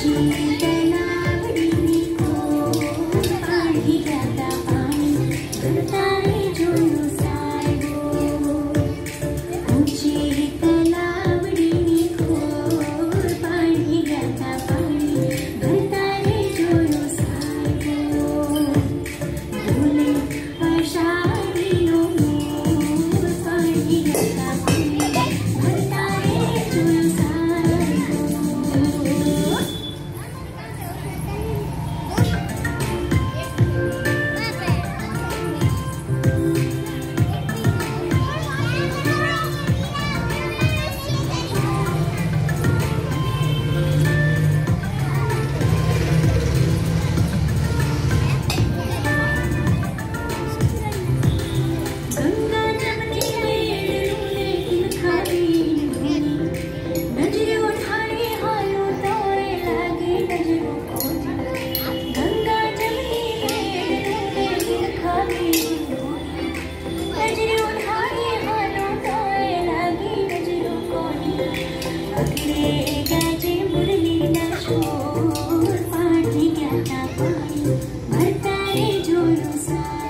是。inside.